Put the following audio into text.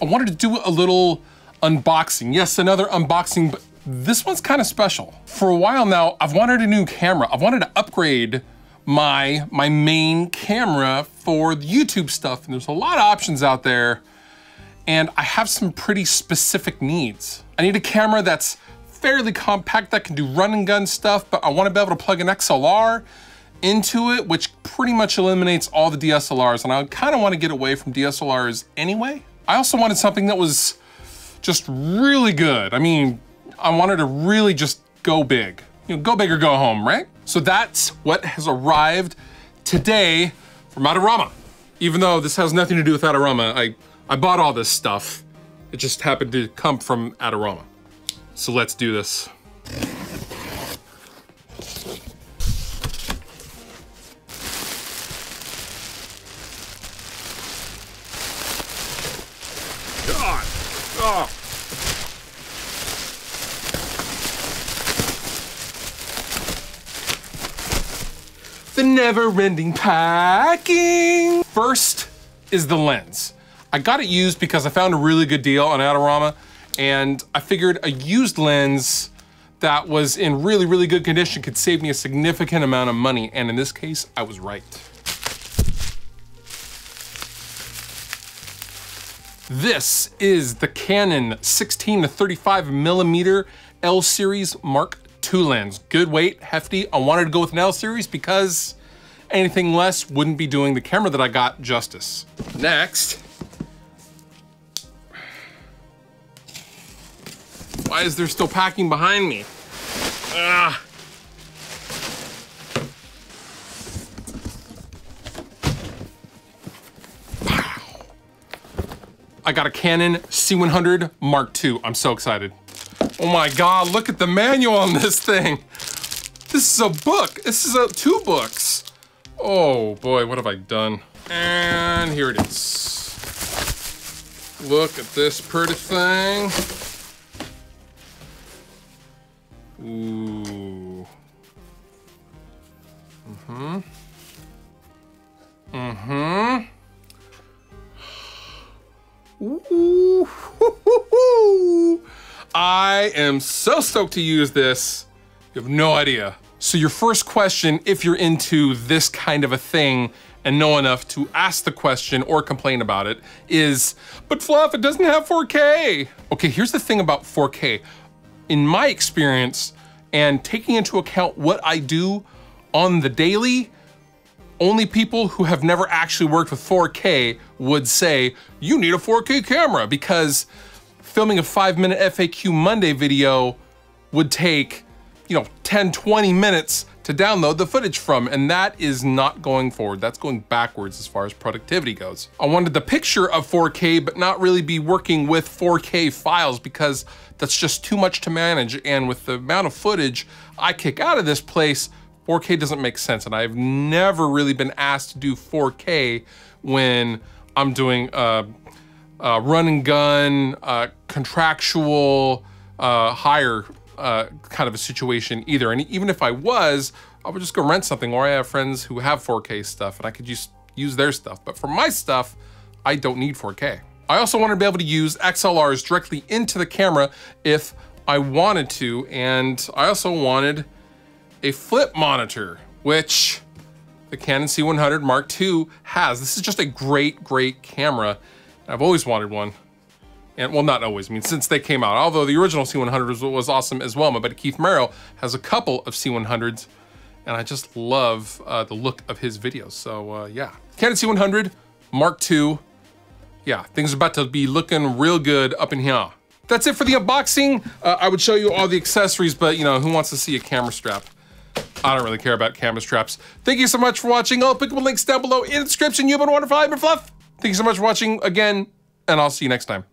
I wanted to do a little unboxing. Yes, another unboxing, but this one's kind of special. For a while now, I've wanted a new camera. I've wanted to upgrade my, my main camera for the YouTube stuff. And there's a lot of options out there. And I have some pretty specific needs. I need a camera that's fairly compact that can do run and gun stuff, but I wanna be able to plug an XLR into it, which pretty much eliminates all the DSLRs. And I kind of want to get away from DSLRs anyway. I also wanted something that was just really good. I mean, I wanted to really just go big. You know, go big or go home, right? So that's what has arrived today from Adorama. Even though this has nothing to do with Adorama, I, I bought all this stuff. It just happened to come from Adorama. So let's do this. Oh. The never-ending packing. First is the lens. I got it used because I found a really good deal on Adorama, and I figured a used lens that was in really, really good condition could save me a significant amount of money, and in this case, I was right. This is the Canon 16 to 35 millimeter L series Mark II lens. Good weight, hefty. I wanted to go with an L series because anything less wouldn't be doing the camera that I got justice. Next. Why is there still packing behind me? Ah. I got a Canon C100 Mark II. I'm so excited. Oh my God, look at the manual on this thing. This is a book. This is a, two books. Oh boy, what have I done? And here it is. Look at this pretty thing. Ooh. Mm-hmm. I am so stoked to use this. You have no idea. So your first question, if you're into this kind of a thing and know enough to ask the question or complain about it, is, but Fluff, it doesn't have 4K. Okay, here's the thing about 4K. In my experience, and taking into account what I do on the daily, only people who have never actually worked with 4K would say, you need a 4K camera because filming a five minute FAQ Monday video would take, you know, 10, 20 minutes to download the footage from, and that is not going forward. That's going backwards as far as productivity goes. I wanted the picture of 4K, but not really be working with 4K files because that's just too much to manage. And with the amount of footage I kick out of this place, 4K doesn't make sense. And I've never really been asked to do 4K when I'm doing uh, uh, run and gun, uh, contractual, hire kind of a situation either. And even if I was, I would just go rent something or I have friends who have 4K stuff and I could just use their stuff. But for my stuff, I don't need 4K. I also want to be able to use XLRs directly into the camera if I wanted to. And I also wanted a flip monitor, which the Canon C100 Mark II has. This is just a great, great camera. I've always wanted one. And well, not always, I mean, since they came out, although the original C100 was, was awesome as well. My buddy Keith Merrill has a couple of C100s and I just love uh, the look of his videos. So uh, yeah, Canon C100 Mark II. Yeah, things are about to be looking real good up in here. That's it for the unboxing. Uh, I would show you all the accessories, but you know, who wants to see a camera strap? I don't really care about camera straps. Thank you so much for watching. All applicable links down below in the description. You've been wonderful. I've been Fluff. Thank you so much for watching again, and I'll see you next time.